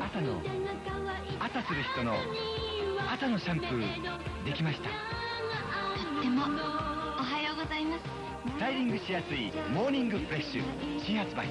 朝の朝する人の朝のシャンプーできました。とってもおはようございます。スタイリングしやすいモーニングフレッシュ新発売。